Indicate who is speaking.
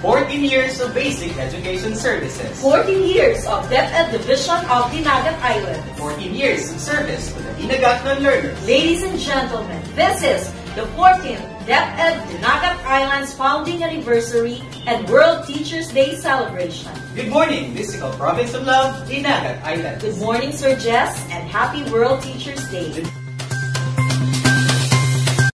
Speaker 1: 14 years of basic education services.
Speaker 2: 14 years of DepEd Division of Dinagat Island.
Speaker 1: 14 years of service to the Dinagat learners.
Speaker 2: Ladies and gentlemen, this is the 14th DepEd Dinagat Islands founding anniversary and World Teachers Day celebration.
Speaker 1: Good morning, mystical province of love, Dinagat Island.
Speaker 2: Good morning, Sir Jess, and happy World Teachers Day.